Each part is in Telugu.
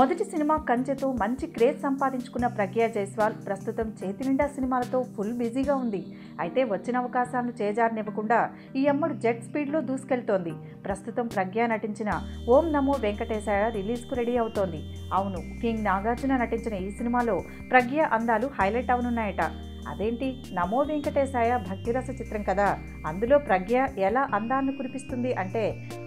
మొదటి సినిమా కంచెతో మంచి క్రేజ్ సంపాదించుకున్న ప్రజ్ఞా జైస్వాల్ ప్రస్తుతం చేతి నిండా సినిమాలతో ఫుల్ బిజీగా ఉంది. అయితే వచ్చిన అవకాశాలను చేజారనివ్వకుండా ఈ అమ్మడు జెట్ స్పీడ్లో దూసుకెళ్తోంది. ప్రస్తుతం ప్రజ్ఞ నటించిన ఓం నమో వెంకటేశాయ రిలీజ్కు రెడీ అవుతోంది. అవును కింగ్ నాగార్జున నటించిన ఈ సినిమాలో ప్రజ్ఞ అందాలు హైలైట్ అవనున్నాయట. అదేంటి? నమో వెంకటేశాయ భక్తిరస చిత్రం కదా. అందులో ప్రజ్ఞ ఎలా అందాన్ని కురిపిస్తుంది అంటే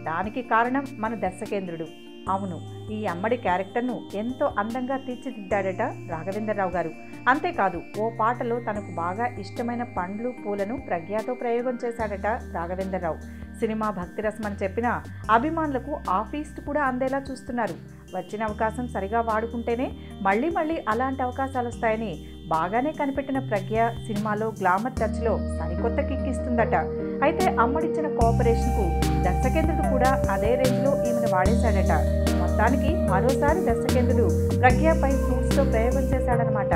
దానికి కారణం మన దర్శకేంద్రుడు. అవును ఈ అమ్మడి క్యారెక్టర్ను ఎంతో అందంగా తీర్చిదిద్దాడట రాఘవేంద్రరావు గారు. అంతేకాదు ఓ పాటలో తనకు బాగా ఇష్టమైన పండ్లు పూలను ప్రజ్ఞతో ప్రయోగం చేశాడట రాఘవేంద్రరావు. సినిమా భక్తిరసం అని చెప్పినా అభిమానులకు ఆఫీస్ట్ కూడా అందేలా చూస్తున్నారు. వచ్చిన అవకాశం సరిగా వాడుకుంటేనే మళ్ళీ మళ్ళీ అలాంటి అవకాశాలు వస్తాయని బాగానే కనిపెట్టిన ప్రజ్ఞ సినిమాలో గ్లామర్ టచ్లో సరికొత్త కిక్ ఇస్తుందట. అయితే అమ్మడిచ్చిన కోఆపరేషన్కు దర్శకేంద్రుడు కూడా అదే రేంజ్లో వాడేశాడట మొత్తానికి మరోసారి దర్శకేంద్రుడు ప్రజ్ఞపై ఫ్రూట్స్తో ప్రయోగం చేశాడనమాట